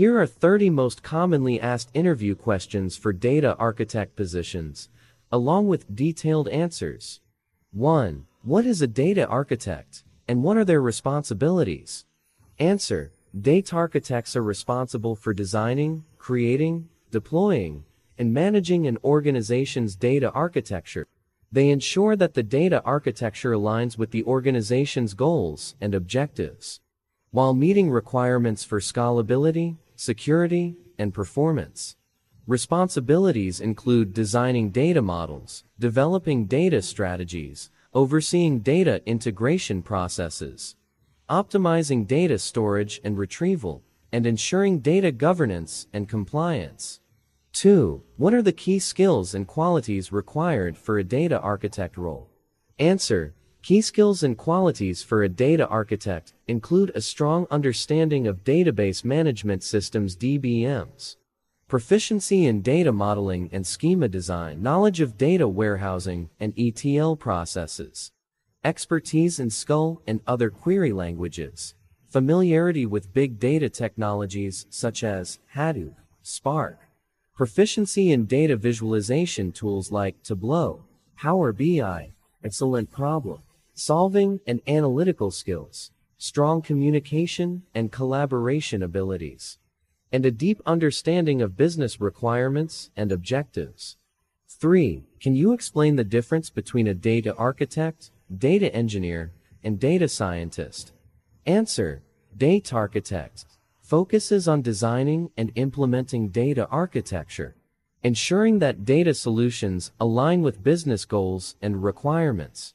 Here are 30 most commonly asked interview questions for data architect positions, along with detailed answers. 1. What is a data architect, and what are their responsibilities? Answer. Data architects are responsible for designing, creating, deploying, and managing an organization's data architecture. They ensure that the data architecture aligns with the organization's goals and objectives, while meeting requirements for scalability, security, and performance. Responsibilities include designing data models, developing data strategies, overseeing data integration processes, optimizing data storage and retrieval, and ensuring data governance and compliance. 2. What are the key skills and qualities required for a data architect role? Answer. Key skills and qualities for a data architect include a strong understanding of database management systems DBMS, proficiency in data modeling and schema design, knowledge of data warehousing and ETL processes, expertise in SQL and other query languages, familiarity with big data technologies such as Hadoop, Spark, proficiency in data visualization tools like Tableau, Power BI, excellent problem solving and analytical skills, strong communication and collaboration abilities, and a deep understanding of business requirements and objectives. 3. Can you explain the difference between a data architect, data engineer, and data scientist? Answer. Data architect focuses on designing and implementing data architecture, ensuring that data solutions align with business goals and requirements.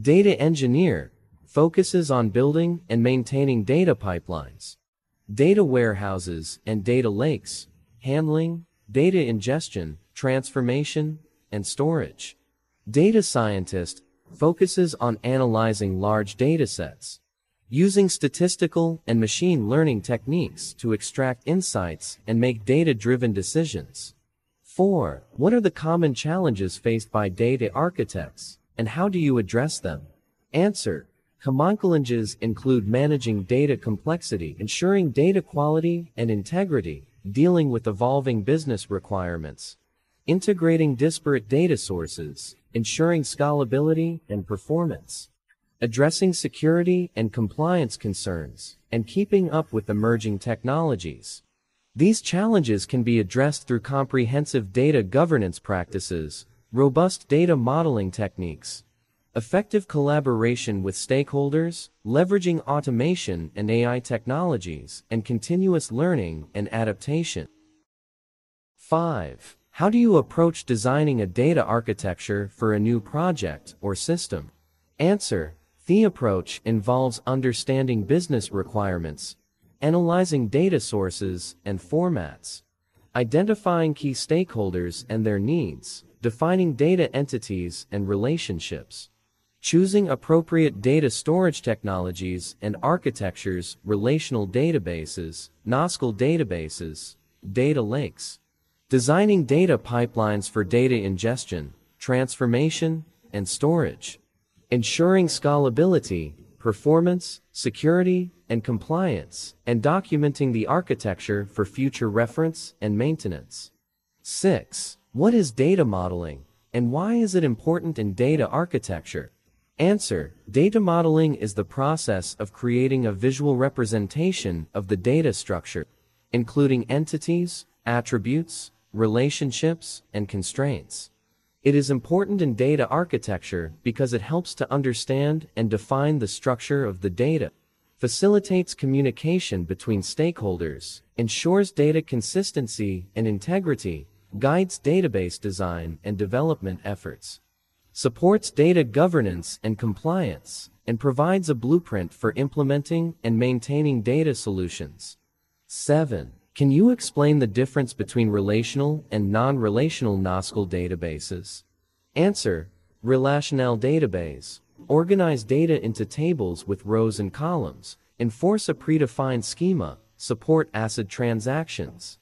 Data engineer focuses on building and maintaining data pipelines, data warehouses and data lakes, handling, data ingestion, transformation, and storage. Data scientist focuses on analyzing large datasets, using statistical and machine learning techniques to extract insights and make data-driven decisions. 4. What are the common challenges faced by data architects? And how do you address them? Answer. Common challenges include managing data complexity, ensuring data quality and integrity, dealing with evolving business requirements, integrating disparate data sources, ensuring scalability and performance, addressing security and compliance concerns, and keeping up with emerging technologies. These challenges can be addressed through comprehensive data governance practices, robust data modeling techniques, effective collaboration with stakeholders, leveraging automation and AI technologies, and continuous learning and adaptation. 5. How do you approach designing a data architecture for a new project or system? Answer. The approach involves understanding business requirements, analyzing data sources and formats, identifying key stakeholders and their needs, defining data entities and relationships, choosing appropriate data storage technologies and architectures, relational databases, NoSQL databases, data lakes, designing data pipelines for data ingestion, transformation, and storage, ensuring scalability, performance, security, and compliance, and documenting the architecture for future reference and maintenance. 6. What is data modeling, and why is it important in data architecture? Answer. Data modeling is the process of creating a visual representation of the data structure, including entities, attributes, relationships, and constraints. It is important in data architecture because it helps to understand and define the structure of the data, facilitates communication between stakeholders, ensures data consistency and integrity, guides database design and development efforts, supports data governance and compliance, and provides a blueprint for implementing and maintaining data solutions. 7. Can you explain the difference between relational and non-relational NoSQL databases? Answer. Relational database. Organize data into tables with rows and columns, enforce a predefined schema, support ACID transactions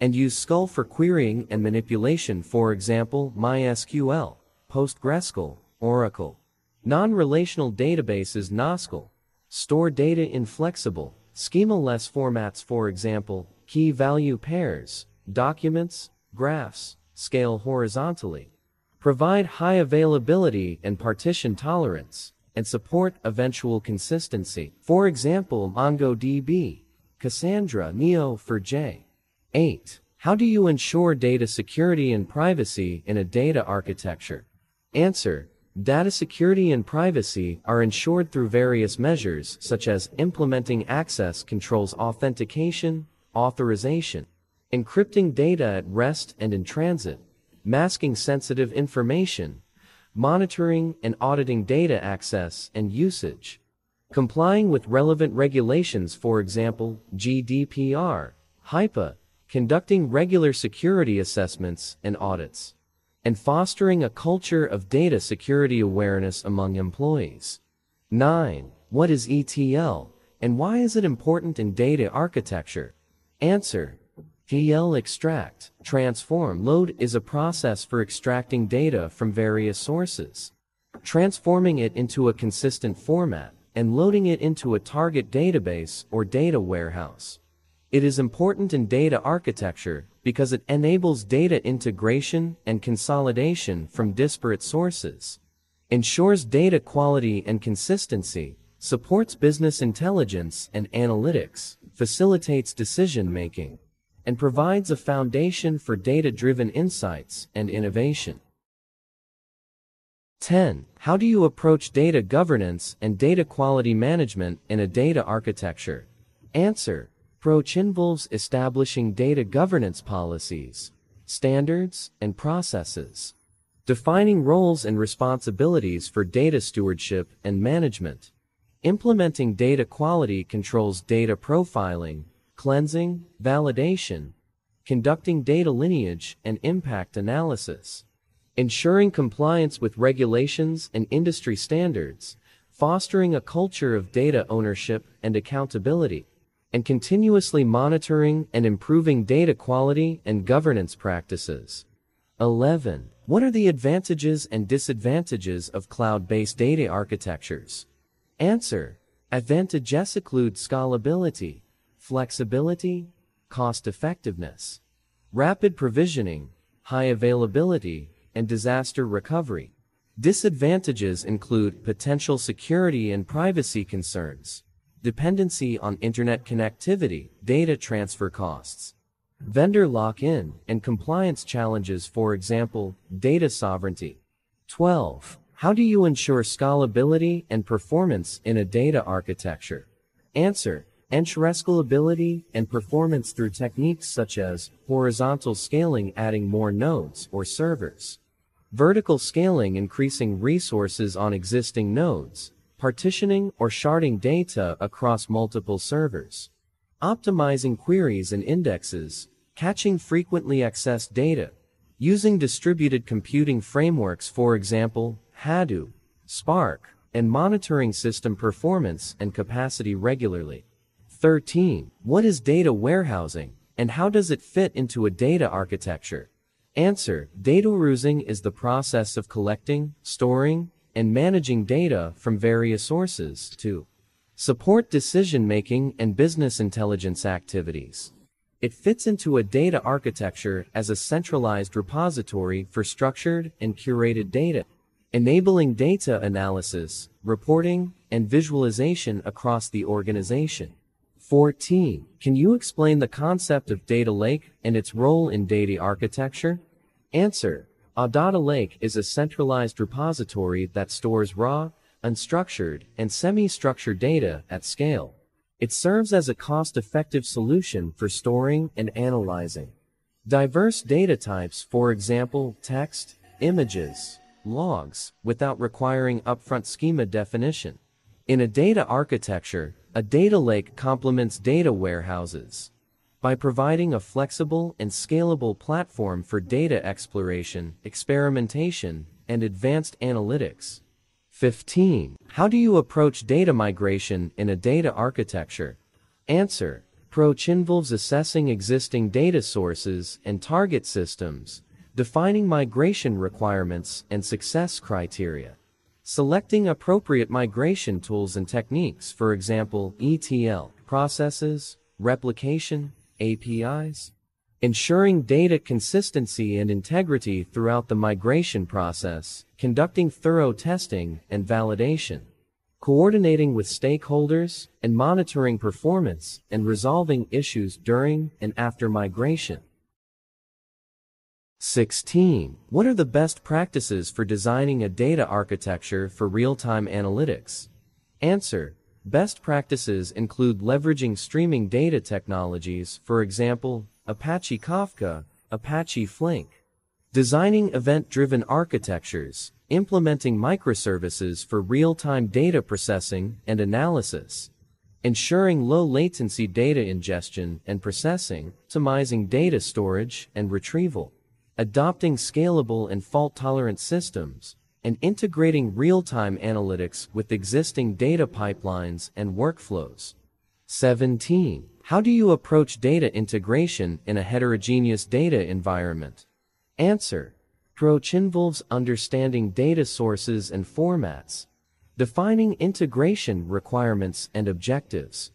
and use SQL for querying and manipulation for example MySQL, PostgreSQL, Oracle. Non-relational databases NoSQL store data in flexible, schema-less formats for example key value pairs, documents, graphs, scale horizontally, provide high availability and partition tolerance, and support eventual consistency. For example, MongoDB, Cassandra Neo4j. 8. How do you ensure data security and privacy in a data architecture? Answer. Data security and privacy are ensured through various measures such as implementing access controls authentication, authorization, encrypting data at rest and in transit, masking sensitive information, monitoring and auditing data access and usage, complying with relevant regulations for example, GDPR, HIPAA, conducting regular security assessments and audits, and fostering a culture of data security awareness among employees. 9. What is ETL, and why is it important in data architecture? Answer. ETL extract, transform, load is a process for extracting data from various sources, transforming it into a consistent format, and loading it into a target database or data warehouse. It is important in data architecture because it enables data integration and consolidation from disparate sources, ensures data quality and consistency, supports business intelligence and analytics, facilitates decision making, and provides a foundation for data-driven insights and innovation. 10. How do you approach data governance and data quality management in a data architecture? Answer. Approach involves establishing data governance policies, standards, and processes, defining roles and responsibilities for data stewardship and management, implementing data quality controls data profiling, cleansing, validation, conducting data lineage and impact analysis, ensuring compliance with regulations and industry standards, fostering a culture of data ownership and accountability, and continuously monitoring and improving data quality and governance practices. 11. What are the advantages and disadvantages of cloud-based data architectures? Answer. Advantages include scalability, flexibility, cost effectiveness, rapid provisioning, high availability, and disaster recovery. Disadvantages include potential security and privacy concerns, dependency on internet connectivity, data transfer costs, vendor lock-in, and compliance challenges for example, data sovereignty. 12. How do you ensure scalability and performance in a data architecture? Answer ensure scalability and performance through techniques such as horizontal scaling adding more nodes or servers, vertical scaling increasing resources on existing nodes, partitioning or sharding data across multiple servers, optimizing queries and indexes, caching frequently accessed data, using distributed computing frameworks for example, Hadoop, Spark, and monitoring system performance and capacity regularly. 13. What is data warehousing, and how does it fit into a data architecture? Answer. Data warehousing is the process of collecting, storing, and managing data from various sources to support decision-making and business intelligence activities. It fits into a data architecture as a centralized repository for structured and curated data, enabling data analysis, reporting, and visualization across the organization. 14. Can you explain the concept of data lake and its role in data architecture? Answer. A data lake is a centralized repository that stores raw, unstructured, and semi-structured data at scale. It serves as a cost-effective solution for storing and analyzing diverse data types, for example, text, images, logs, without requiring upfront schema definition. In a data architecture, a data lake complements data warehouses by providing a flexible and scalable platform for data exploration, experimentation, and advanced analytics. 15. How do you approach data migration in a data architecture? Answer. Approach involves assessing existing data sources and target systems, defining migration requirements and success criteria. Selecting appropriate migration tools and techniques, for example, ETL, processes, replication, APIs. Ensuring data consistency and integrity throughout the migration process, conducting thorough testing and validation coordinating with stakeholders, and monitoring performance and resolving issues during and after migration. 16. What are the best practices for designing a data architecture for real-time analytics? Answer. Best practices include leveraging streaming data technologies, for example, Apache Kafka, Apache Flink. Designing event-driven architectures, implementing microservices for real-time data processing and analysis, ensuring low-latency data ingestion and processing, optimizing data storage and retrieval, adopting scalable and fault-tolerant systems, and integrating real-time analytics with existing data pipelines and workflows. 17. How do you approach data integration in a heterogeneous data environment? Answer. Approach involves understanding data sources and formats, defining integration requirements and objectives,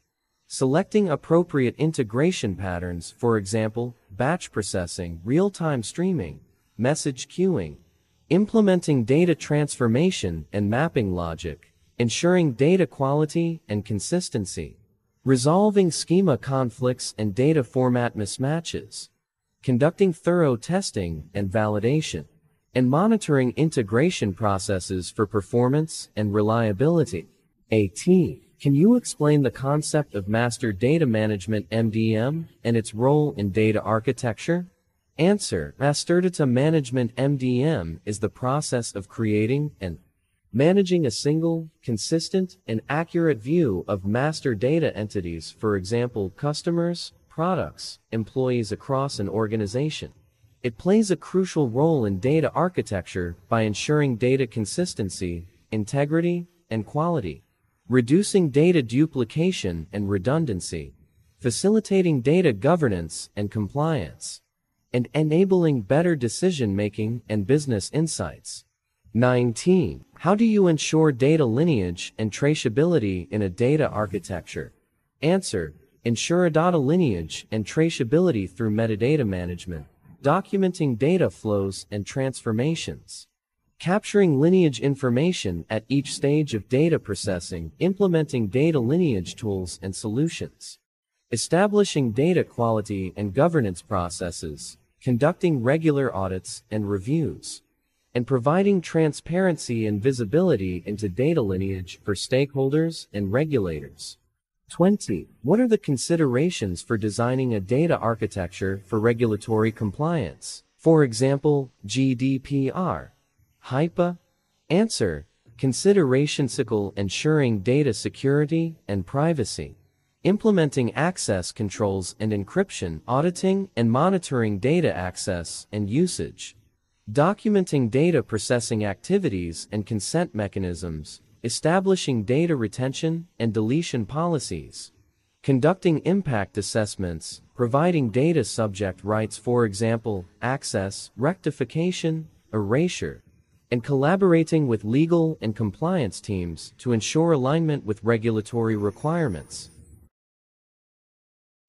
selecting appropriate integration patterns, for example, batch processing, real-time streaming, message queuing, implementing data transformation and mapping logic, ensuring data quality and consistency, resolving schema conflicts and data format mismatches, conducting thorough testing and validation, and monitoring integration processes for performance and reliability. AT. Can you explain the concept of Master Data Management MDM and its role in data architecture? Answer. Master Data Management MDM is the process of creating and managing a single, consistent, and accurate view of master data entities, for example, customers, products, employees across an organization. It plays a crucial role in data architecture by ensuring data consistency, integrity, and quality, reducing data duplication and redundancy, facilitating data governance and compliance, and enabling better decision-making and business insights. 19. How do you ensure data lineage and traceability in a data architecture? Answer. Ensure data lineage and traceability through metadata management, documenting data flows and transformations, capturing lineage information at each stage of data processing, implementing data lineage tools and solutions, establishing data quality and governance processes, conducting regular audits and reviews, and providing transparency and visibility into data lineage for stakeholders and regulators. 20. What are the considerations for designing a data architecture for regulatory compliance? For example, GDPR. HIPAA. Answer. Consideration cycle ensuring data security and privacy. Implementing access controls and encryption, auditing and monitoring data access and usage. Documenting data processing activities and consent mechanisms, establishing data retention and deletion policies, conducting impact assessments, providing data subject rights for example, access, rectification, erasure, and collaborating with legal and compliance teams to ensure alignment with regulatory requirements.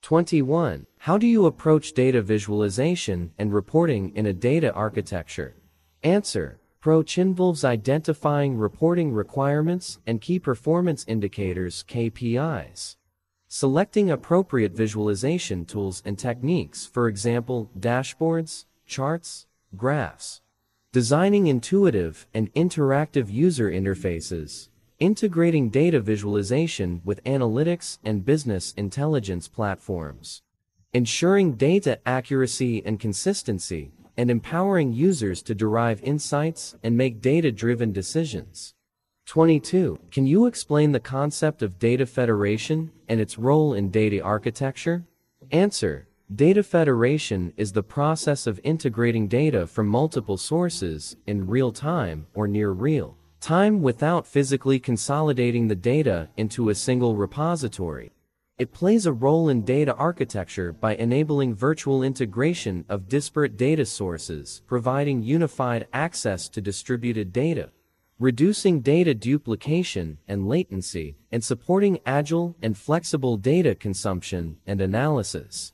21. How do you approach data visualization and reporting in a data architecture? Answer approach involves identifying reporting requirements and key performance indicators KPIs. Selecting appropriate visualization tools and techniques, for example, dashboards, charts, graphs. Designing intuitive and interactive user interfaces. Integrating data visualization with analytics and business intelligence platforms. Ensuring data accuracy and consistency and empowering users to derive insights and make data-driven decisions. 22. Can you explain the concept of data federation and its role in data architecture? Answer. Data federation is the process of integrating data from multiple sources in real time or near real time without physically consolidating the data into a single repository. It plays a role in data architecture by enabling virtual integration of disparate data sources, providing unified access to distributed data, reducing data duplication and latency, and supporting agile and flexible data consumption and analysis.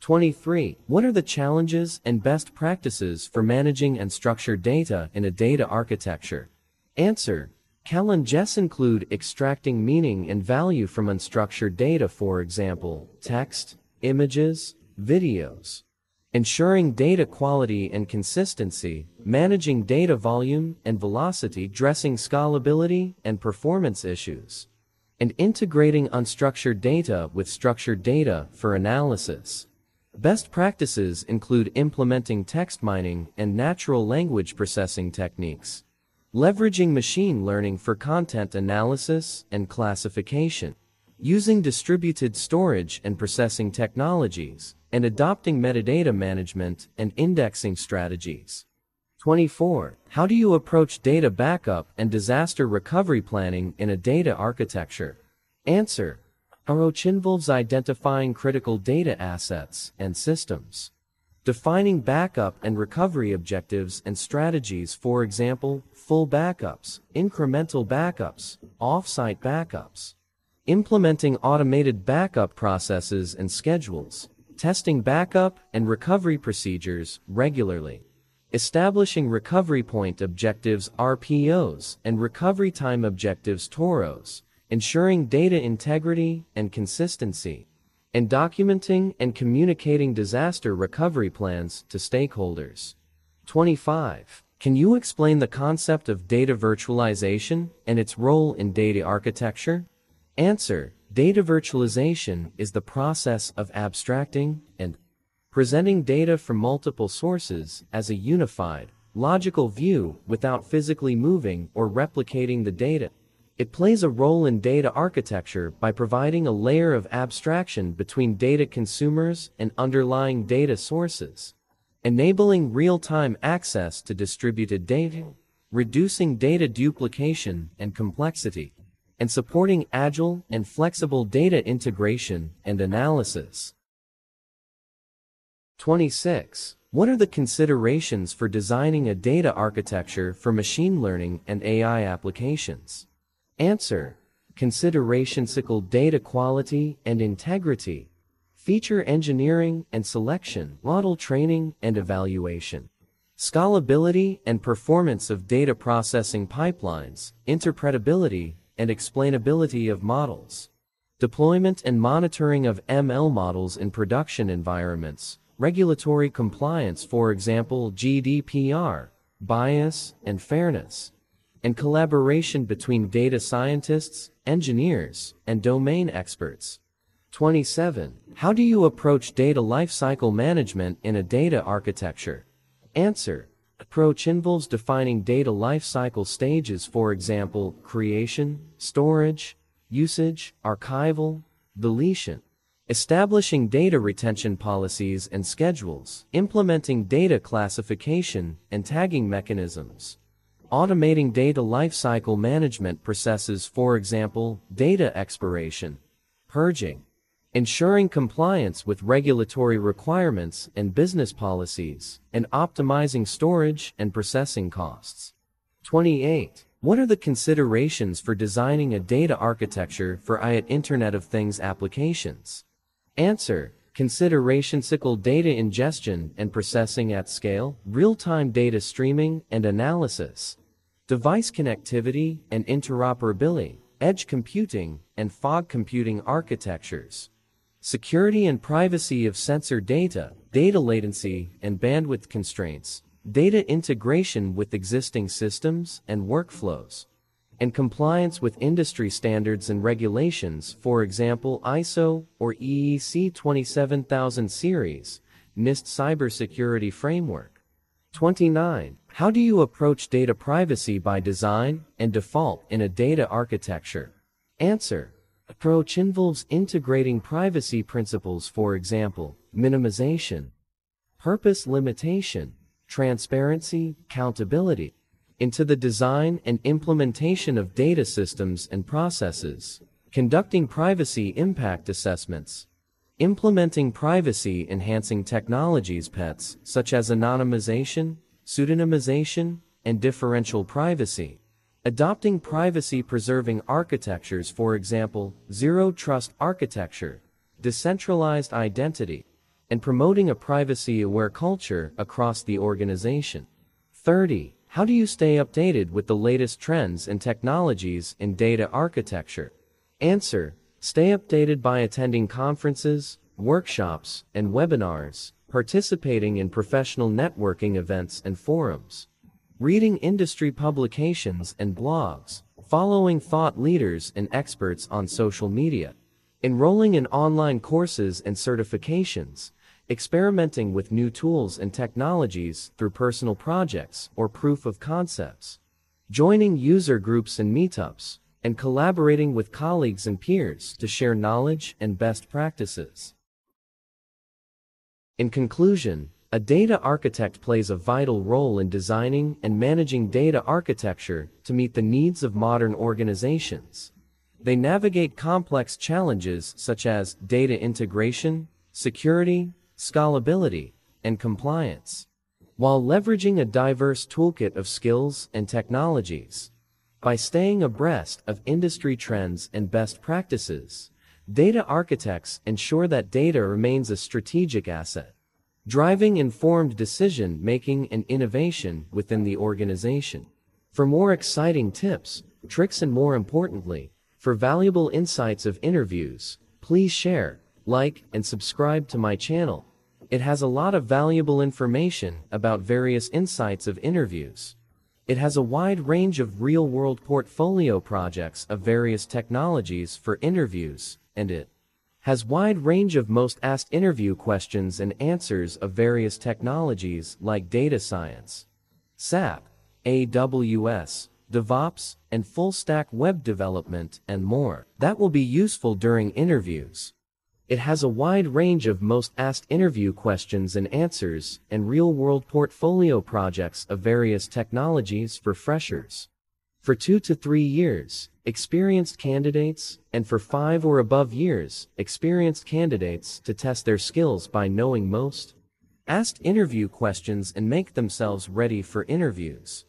23. What are the challenges and best practices for managing and structured data in a data architecture? Answer. Challenges include extracting meaning and value from unstructured data for example, text, images, videos. Ensuring data quality and consistency, managing data volume and velocity, addressing scalability and performance issues, and integrating unstructured data with structured data for analysis. Best practices include implementing text mining and natural language processing techniques, leveraging machine learning for content analysis and classification, using distributed storage and processing technologies, and adopting metadata management and indexing strategies. 24. How do you approach data backup and disaster recovery planning in a data architecture? Answer. Approach involves identifying critical data assets and systems. Defining backup and recovery objectives and strategies for example, full backups, incremental backups, off-site backups. Implementing automated backup processes and schedules. Testing backup and recovery procedures regularly. Establishing recovery point objectives RPOs and recovery time objectives TOROs ensuring data integrity and consistency, and documenting and communicating disaster recovery plans to stakeholders. 25. Can you explain the concept of data virtualization and its role in data architecture? Answer. Data virtualization is the process of abstracting and presenting data from multiple sources as a unified, logical view without physically moving or replicating the data. It plays a role in data architecture by providing a layer of abstraction between data consumers and underlying data sources, enabling real-time access to distributed data, reducing data duplication and complexity, and supporting agile and flexible data integration and analysis. 26. What are the considerations for designing a data architecture for machine learning and AI applications? Answer. Consideration cycle data quality and integrity. Feature engineering and selection, model training and evaluation. Scalability and performance of data processing pipelines, interpretability and explainability of models. Deployment and monitoring of ML models in production environments. Regulatory compliance, for example, GDPR, bias and fairness and collaboration between data scientists, engineers, and domain experts. 27. How do you approach data lifecycle management in a data architecture? Answer. Approach involves defining data lifecycle stages for example, creation, storage, usage, archival, deletion. Establishing data retention policies and schedules, implementing data classification and tagging mechanisms. Automating data lifecycle management processes for example, data expiration, purging, ensuring compliance with regulatory requirements and business policies, and optimizing storage and processing costs. 28. What are the considerations for designing a data architecture for IoT Internet of Things applications? Answer. Consideration cycle data ingestion and processing at scale, real-time data streaming and analysis, device connectivity and interoperability, edge computing and fog computing architectures, security and privacy of sensor data, data latency and bandwidth constraints, data integration with existing systems and workflows, and compliance with industry standards and regulations, for example ISO or IEC 27000 series, NIST Cybersecurity Framework. 29. How do you approach data privacy by design and default in a data architecture? Answer. Approach involves integrating privacy principles for example, minimization, purpose limitation, transparency, accountability, into the design and implementation of data systems and processes, conducting privacy impact assessments, implementing privacy enhancing technologies PETs such as anonymization, pseudonymization, and differential privacy, adopting privacy preserving architectures for example, zero trust architecture, decentralized identity, and promoting a privacy-aware culture across the organization. 30. How do you stay updated with the latest trends and technologies in data architecture? Answer. Stay updated by attending conferences, workshops, and webinars, participating in professional networking events and forums, reading industry publications and blogs, following thought leaders and experts on social media, enrolling in online courses and certifications, experimenting with new tools and technologies through personal projects or proof of concepts, joining user groups and meetups, and collaborating with colleagues and peers to share knowledge and best practices. In conclusion, a data architect plays a vital role in designing and managing data architecture to meet the needs of modern organizations. They navigate complex challenges such as data integration, security, scalability, and compliance, while leveraging a diverse toolkit of skills and technologies. By staying abreast of industry trends and best practices, data architects ensure that data remains a strategic asset, driving informed decision making and innovation within the organization. For more exciting tips, tricks, and more importantly, for valuable insights of interviews, please share, like, and subscribe to my channel. It has a lot of valuable information about various insights of interviews. It has a wide range of real-world portfolio projects of various technologies for interviews, and it has wide range of most asked interview questions and answers of various technologies like data science, SAP, AWS, DevOps, and full stack web development and more. That will be useful during interviews. It has a wide range of most asked interview questions and answers and real-world portfolio projects of various technologies for freshers. For two to three years, experienced candidates, and for five or above years, experienced candidates to test their skills by knowing most asked interview questions and make themselves ready for interviews.